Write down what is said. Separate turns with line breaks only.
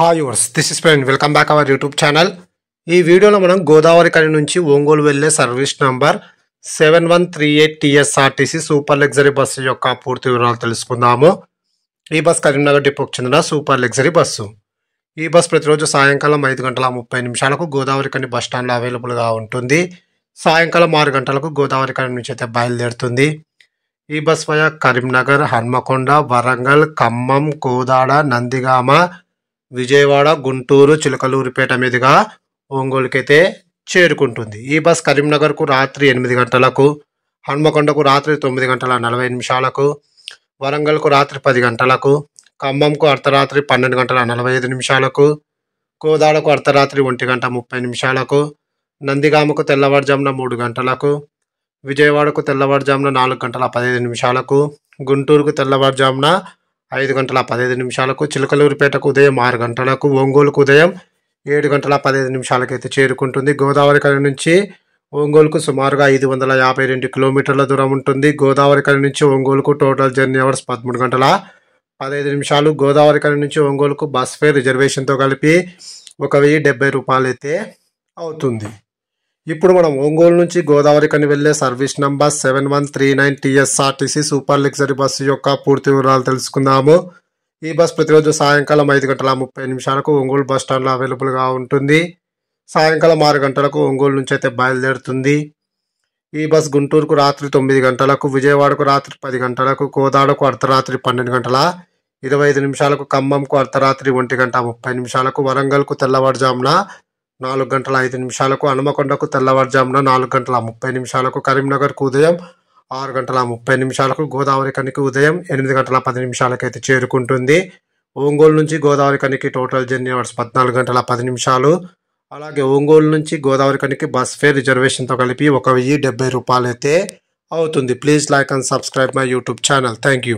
Hi yours this is friend welcome back our YouTube channel ఈ వీడియోలో మనం Godavarikhani నుంచి ఒంగోలు వెళ్ళే service number seven one three eight TSRTC super luxury bus యొక్క పూర్తి వివరాలు తెలుసుకుందాము. ఈ బస్ కరీంనగర్ డిపోకి చెందిన సూపర్ లగ్జరీ బస్సు ఈ బస్ ప్రతిరోజు సాయంకాలం ఐదు గంటల ముప్పై నిమిషాలకు గోదావరి కని బస్ స్టాండ్లో అవైలబుల్గా ఉంటుంది. సాయంకాలం ఆరు గంటలకు గోదావరి కని నుంచి అయితే బయలుదేరుతుంది. ఈ బస్ వయ కరీంనగర్ హన్మకొండ వరంగల్ ఖమ్మం కోదాడ నందిగామ విజయవాడ గుంటూరు చిలకలూరిపేట మీదుగా ఒంగోలుకైతే చేరుకుంటుంది. ఈ బస్ కరీంనగర్కు రాత్రి ఎనిమిది గంటలకు హన్మకొండకు రాత్రి తొమ్మిది గంటల నలభై నిమిషాలకు వరంగల్కు రాత్రి పది గంటలకు ఖమ్మంకు అర్ధరాత్రి పన్నెండు గంటల నలభై ఐదు నిమిషాలకు కోదాడకు అర్ధరాత్రి ఒంటి గంట ముప్పై నిమిషాలకు నందిగామకు తెల్లవారుజామున మూడు గంటలకు విజయవాడకు తెల్లవారుజామున నాలుగు గంటల పదిహేను నిమిషాలకు గుంటూరుకు తెల్లవారుజామున ఐదు గంటల పదిహేను నిమిషాలకు చిలకలూరిపేటకు ఉదయం ఆరు గంటలకు ఒంగోలుకు ఉదయం ఏడు గంటల పదిహేను నిమిషాలకు అయితే చేరుకుంటుంది. గోదావరి కని నుంచి ఒంగోలుకు సుమారుగా ఐదు వందల యాభై రెండు కిలోమీటర్ల దూరం ఉంటుంది. గోదావరి కని నుంచి ఒంగోలుకు టోటల్ జర్నీ అవర్స్ పదమూడు గంటల పదహైదు నిమిషాలు. గోదావరి కని నుంచి ఒంగోలుకు బస్ ఫేర్ రిజర్వేషన్తో కలిపి ఒక వెయ్యి డెబ్బై రూపాయలు అయితే అవుతుంది. ఇప్పుడు మనం ఒంగోలు నుంచి గోదావరికని వెళ్ళే service number seven one three nine TSRTC super luxury bus యొక్క పూర్తి వివరాలు తెలుసుకుందాము. ఈ బస్ ప్రతిరోజు సాయంకాలం ఐదు గంటల ముప్పై నిమిషాలకు ఒంగోలు బస్ స్టాండ్లో అవైలబుల్గా ఉంటుంది. సాయంకాలం ఆరు గంటలకు ఒంగోలు నుంచి అయితే బయలుదేరుతుంది. ఈ బస్ గుంటూరుకు రాత్రి తొమ్మిది గంటలకు విజయవాడకు రాత్రి పది గంటలకు కోదాడకు అర్ధరాత్రి పన్నెండు గంటల ఇరవై ఐదు నిమిషాలకు ఖమ్మంకు అర్ధరాత్రి ఒంటి గంట ముప్పై నిమిషాలకు వరంగల్కు తెల్లవారుజామున నాలుగు గంటల ఐదు నిమిషాలకు హనుమకొండకు తెల్లవారుజామున నాలుగు గంటల ముప్పై నిమిషాలకు కరీంనగర్కు ఉదయం ఆరు గంటల ముప్పై నిమిషాలకు గోదావరి కనికి ఉదయం ఎనిమిది గంటల పది నిమిషాలకు అయితే చేరుకుంటుంది. ఒంగోలు నుంచి గోదావరి కనికి టోటల్ జర్నీ అవర్స్ పద్నాలుగు గంటల పది నిమిషాలు. అలాగే ఒంగోలు నుంచి గోదావరి కనికి బస్ ఫేర్ రిజర్వేషన్తో కలిపి ఒక వెయ్యి డెబ్బై రూపాయలు అయితే అవుతుంది. Please like and subscribe my YouTube channel. Thank you.